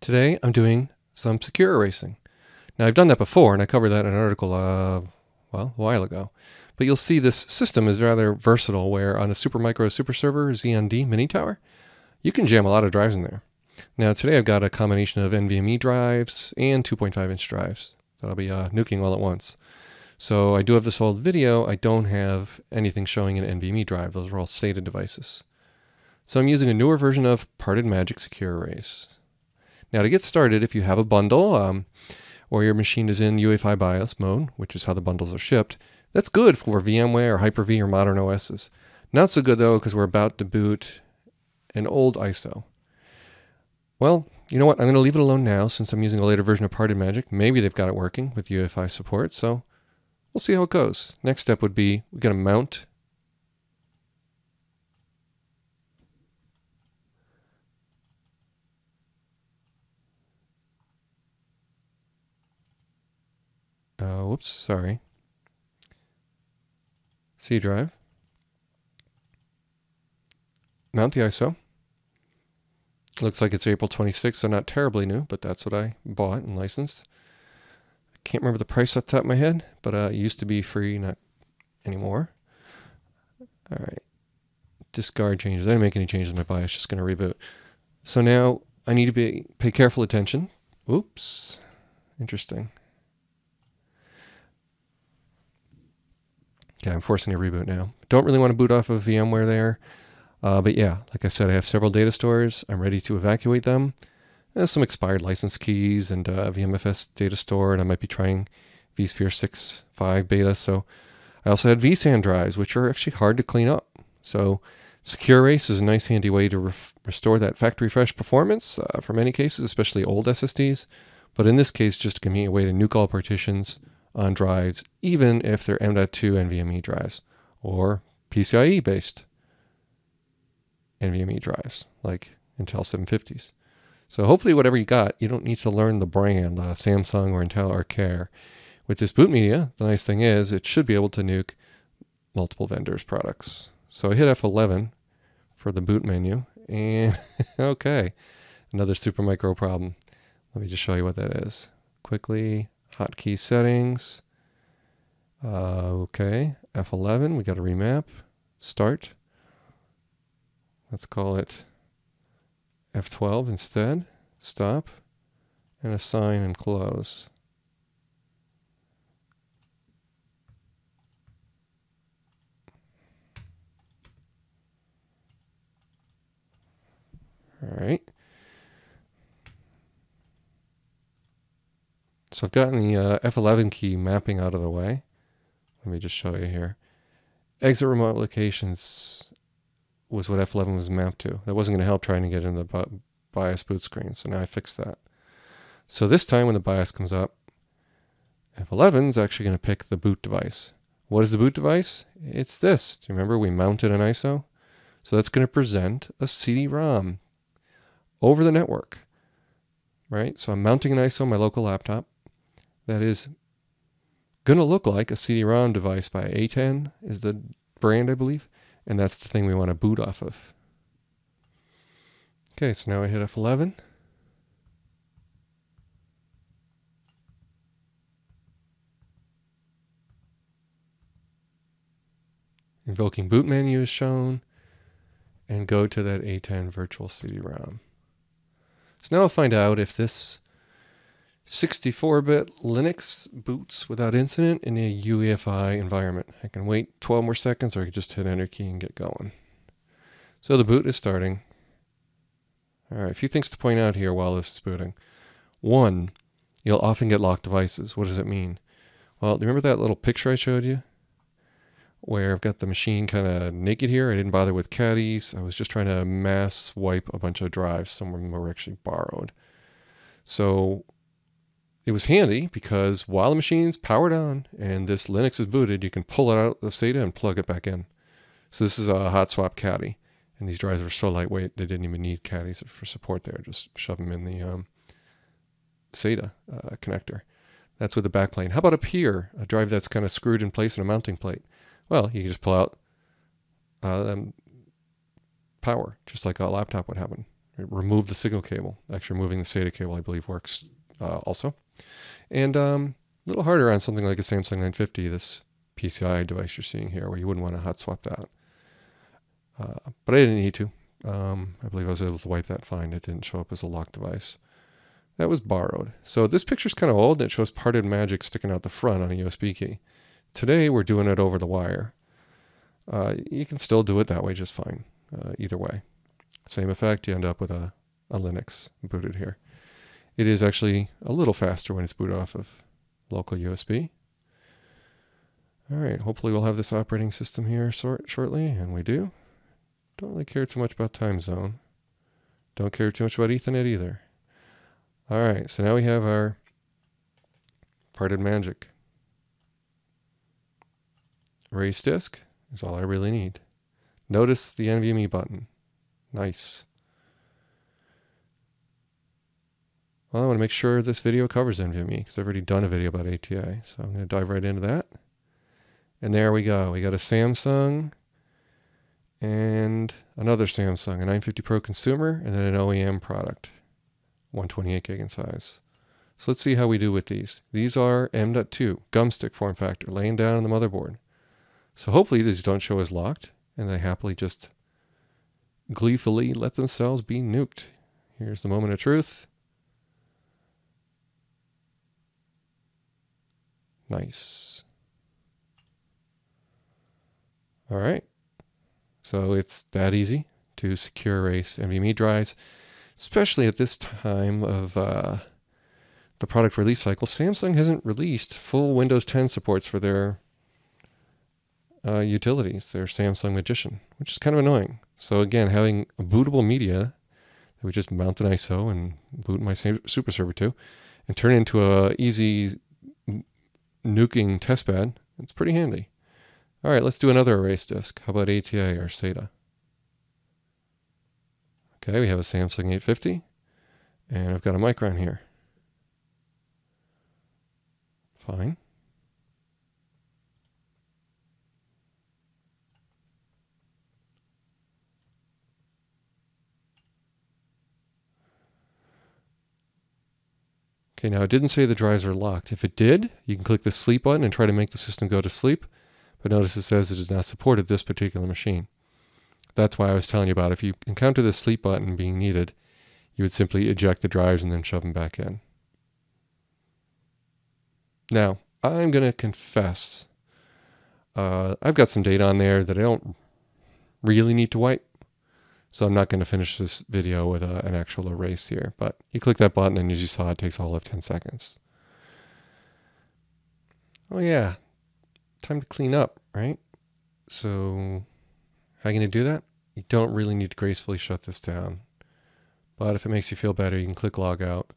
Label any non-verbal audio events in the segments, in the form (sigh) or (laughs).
Today I'm doing some secure erasing. Now I've done that before and I covered that in an article, uh, well, a while ago. But you'll see this system is rather versatile where on a Supermicro Super Server ZND mini tower, you can jam a lot of drives in there. Now today I've got a combination of NVMe drives and 2.5 inch drives that I'll be uh, nuking all at once. So I do have this old video. I don't have anything showing an NVMe drive. Those are all SATA devices. So I'm using a newer version of Parted Magic Secure Erase. Now to get started, if you have a bundle um, or your machine is in UEFI BIOS mode, which is how the bundles are shipped, that's good for VMware or Hyper-V or modern OSs. Not so good though because we're about to boot an old ISO. Well, you know what? I'm going to leave it alone now since I'm using a later version of Parted Magic. Maybe they've got it working with UEFI support, so we'll see how it goes. Next step would be we're going to mount Uh, whoops, sorry. C drive. Mount the ISO. Looks like it's April 26th, so not terribly new, but that's what I bought and licensed. I can't remember the price off the top of my head, but uh, it used to be free, not anymore. All right. Discard changes. I didn't make any changes in my BIOS, just going to reboot. So now I need to be pay careful attention. Oops. Interesting. Okay, I'm forcing a reboot now. Don't really want to boot off of VMware there. Uh, but yeah, like I said, I have several data stores. I'm ready to evacuate them. There's some expired license keys and uh, VMFS data store, and I might be trying vSphere 6.5 beta. So I also had vSAN drives, which are actually hard to clean up. So Secure Erase is a nice handy way to re restore that factory fresh performance uh, for many cases, especially old SSDs. But in this case, just give me a way to nuke all partitions on drives, even if they're M.2 NVMe drives or PCIe based NVMe drives like Intel 750s. So hopefully whatever you got, you don't need to learn the brand, uh, Samsung or Intel or Care. With this boot media, the nice thing is it should be able to nuke multiple vendors' products. So I hit F11 for the boot menu, and (laughs) okay, another Supermicro problem. Let me just show you what that is. Quickly, hotkey settings. Uh, okay, F11, we got a remap. Start. Let's call it F12 instead. Stop. And assign and close. All right. So I've gotten the uh, F11 key mapping out of the way. Let me just show you here. Exit remote locations was what F11 was mapped to. That wasn't going to help trying to get into the BIOS boot screen, so now I fixed that. So this time when the BIOS comes up, F11 is actually going to pick the boot device. What is the boot device? It's this. Do you remember we mounted an ISO? So that's going to present a CD-ROM over the network, right? So I'm mounting an ISO on my local laptop that is going to look like a CD-ROM device by ATEN is the brand, I believe. And that's the thing we want to boot off of. Okay, so now I hit F11. Invoking boot menu is shown. And go to that ATEN virtual CD-ROM. So now I'll find out if this 64-bit Linux boots without incident in a UEFI environment. I can wait 12 more seconds or I can just hit enter key and get going. So the boot is starting. All right, a few things to point out here while this is booting. One, you'll often get locked devices. What does it mean? Well, do you remember that little picture I showed you? Where I've got the machine kind of naked here. I didn't bother with caddies. I was just trying to mass wipe a bunch of drives. Some of them were actually borrowed. So it was handy because while the machine's powered on and this Linux is booted, you can pull it out of the SATA and plug it back in. So this is a hot swap caddy. And these drives are so lightweight, they didn't even need caddies for support there. Just shove them in the um, SATA uh, connector. That's with the backplane. How about up here, a drive that's kind of screwed in place in a mounting plate? Well, you can just pull out uh, um, power, just like a laptop would happen, remove the signal cable. Actually, removing the SATA cable, I believe, works uh, also. And um, a little harder on something like a Samsung 950, this PCI device you're seeing here, where you wouldn't want to hot swap that. Uh, but I didn't need to. Um, I believe I was able to wipe that fine. It didn't show up as a locked device. That was borrowed. So this picture's kind of old and it shows parted magic sticking out the front on a USB key. Today we're doing it over the wire. Uh, you can still do it that way just fine, uh, either way. Same effect, you end up with a, a Linux booted here. It is actually a little faster when it's booted off of local USB. All right, hopefully we'll have this operating system here sort shortly, and we do. Don't really care too much about time zone. Don't care too much about Ethernet either. All right, so now we have our parted magic. Erase disk is all I really need. Notice the NVMe button. Nice. Well, I want to make sure this video covers NVMe because I've already done a video about ATA. So I'm going to dive right into that. And there we go. We got a Samsung and another Samsung, a 950 Pro consumer, and then an OEM product, 128 gig in size. So let's see how we do with these. These are M.2 gumstick form factor laying down on the motherboard. So hopefully these don't show as locked and they happily just gleefully let themselves be nuked. Here's the moment of truth. Nice. All right. So it's that easy to secure erase NVMe drives, especially at this time of uh, the product release cycle. Samsung hasn't released full Windows 10 supports for their uh, utilities, their Samsung Magician, which is kind of annoying. So again, having a bootable media that we just mount an ISO and boot my super server to, and turn it into a easy nuking testbed, it's pretty handy. All right, let's do another erase disk. How about ATA or SATA? Okay, we have a Samsung 850, and I've got a Micron here. Fine. Okay, now it didn't say the drives are locked. If it did, you can click the sleep button and try to make the system go to sleep. But notice it says it is not supported this particular machine. That's why I was telling you about if you encounter the sleep button being needed, you would simply eject the drives and then shove them back in. Now, I'm going to confess, uh, I've got some data on there that I don't really need to wipe. So I'm not going to finish this video with a, an actual erase here, but you click that button and as you saw, it takes all of 10 seconds. Oh yeah, time to clean up, right? So how are you going to do that? You don't really need to gracefully shut this down. But if it makes you feel better, you can click log out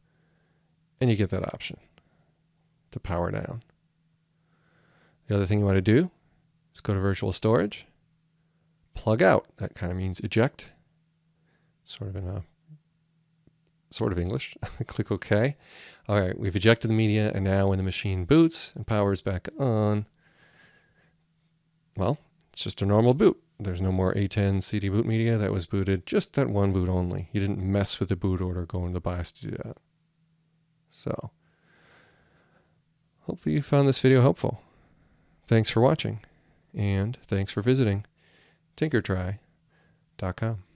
and you get that option to power down. The other thing you want to do is go to virtual storage, plug out. That kind of means eject sort of in a sort of English. (laughs) Click OK. All right, we've ejected the media, and now when the machine boots and powers back on, well, it's just a normal boot. There's no more ATEN CD boot media that was booted, just that one boot only. You didn't mess with the boot order going to the BIOS to do that. So, hopefully you found this video helpful. Thanks for watching, and thanks for visiting tinkertry.com.